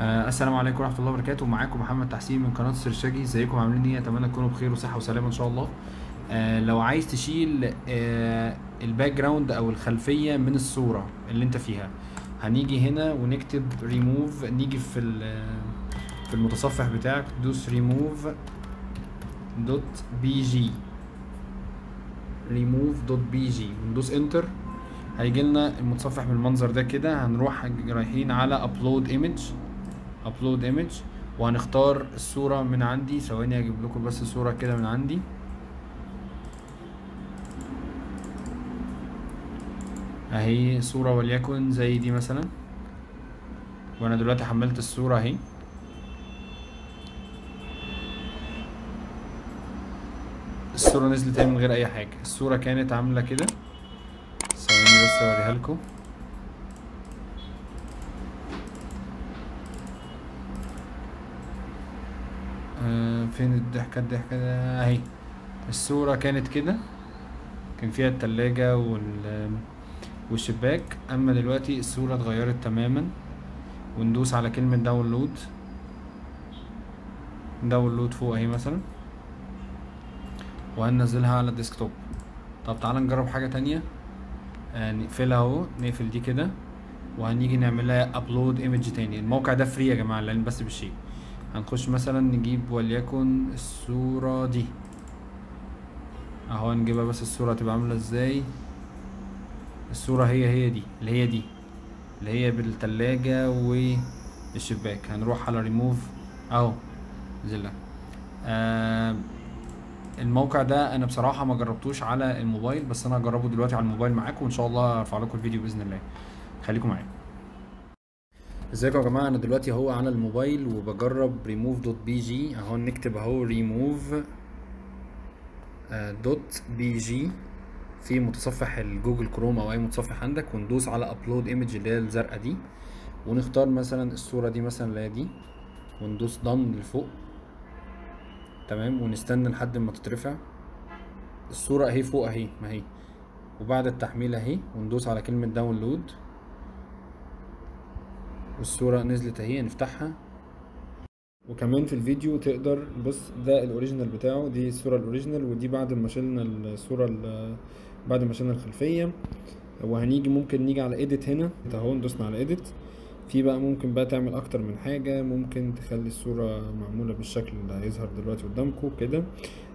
آه السلام عليكم ورحمة الله وبركاته. معاكم محمد تحسين من قناة السرشاجي ازيكم؟ عاملين إيه؟ اتمنى تكونوا بخير وصحة وسلامة ان شاء الله. آه لو عايز تشيل آه ال background أو الخلفية من الصورة اللي انت فيها هنيجي هنا ونكتب ريموف نيجي في ال- في المتصفح بتاعك تدوس ريموف دوت بي جي. ريموف دوت بي جي. وندوس enter هيجي لنا المتصفح بالمنظر ده كده. هنروح رايحين على upload image upload image وهنختار الصورة من عندي. ثواني أجيب لكم بس صورة كده من عندي. أهي صورة وليكن زي دي مثلا. وأنا دلوقتي حملت الصورة أهي. الصورة نزلت اهي من غير أي حاجة. الصورة كانت عاملة كده. ثواني بس أوريها لكم. آه، فين الضحكة؟ الضحكة أهي. الصورة كانت كده. كان فيها التلاجة وال والشباك. أما دلوقتي الصورة اتغيرت تماما. وندوس على كلمة داونلود download فوق أهي مثلا. وهننزلها على ال desktop. طب تعالى نجرب حاجة تانية. آه، نقفلها أهو. نقفل دي كده. وهنيجي نعمل لها upload image تاني. الموقع ده free يا جماعة لأن بس بالشيء. هنخش مثلا نجيب وليكن الصورة دي. أهو نجيبها بس الصورة تبقى عاملة إزاي؟ الصورة هي هي دي اللي هي دي اللي هي بالتلاجة والشباك. هنروح على ريموف أهو نزلها. آه الموقع ده أنا بصراحة ما جربتوش على الموبايل بس أنا هجربه دلوقتي على الموبايل معاكم وإن شاء الله ارفع لكم الفيديو بإذن الله. خليكم معايا. ازيكم يا جماعة؟ أنا دلوقتي أهو على الموبايل وبجرب ريموف دوت بي جي أهو نكتب أهو ريموف دوت بي جي في متصفح ال Google Chrome أو أي متصفح عندك وندوس على upload image اللي هي الزرقاء دي. ونختار مثلا الصورة دي مثلا اللي هي دي. وندوس done لفوق. تمام؟ ونستنى لحد ما تترفع. الصورة أهي فوق أهي ما هي. وبعد التحميل أهي. وندوس على كلمة download والصورة نزلت اهي نفتحها. وكمان في الفيديو تقدر بص ده ال original بتاعه دي الصورة ال original ودي بعد ما شلنا الصورة ال- بعد ما شلنا الخلفية. وهنيجي ممكن نيجي على edit هنا. اهو ندوسنا على edit في بقى ممكن بقى تعمل أكتر من حاجة. ممكن تخلي الصورة معمولة بالشكل اللي هيظهر دلوقتي قدامكم كده.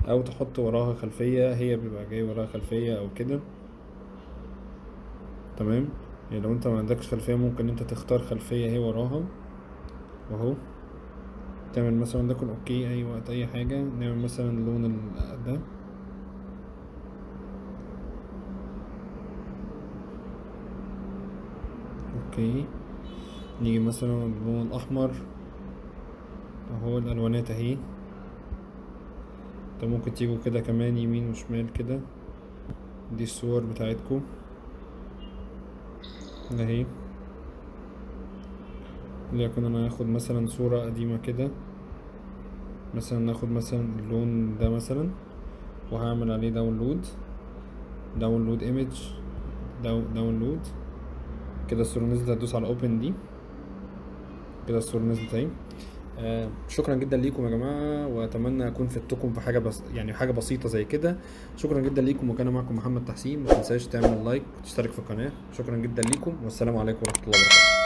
أو تحط وراها خلفية هي بيبقى جاي وراها خلفية أو كده. تمام؟ يعني لو انت ما عندكش خلفية ممكن انت تختار خلفية هي وراها. واهو تعمل مثلا ده okay اي وقت اي حاجة. نعمل مثلا اللون ال- ده. Okay. نيجي مثلا اللون الأحمر. اهو الألوانات اهي. انت ممكن تيجوا كده كمان يمين وشمال كده. دي الصور بتاعتكم اهي ليكن أنا هاخد مثلا صورة قديمة كده. مثلا ناخد مثلا اللون ده مثلا وهعمل عليه download download image download كده الصورة نزلت هتدوس على open دي. كده الصورة نزلت أهي. شكرا جدا ليكم يا جماعة وأتمنى أكون فدتكم في حاجة بس يعني حاجة بسيطة زي كده. شكرا جدا ليكم وكان معكم محمد تحسين. ما تنساش تعمل لايك وتشترك في القناة. شكرا جدا ليكم والسلام عليكم ورحمة الله وبركاته.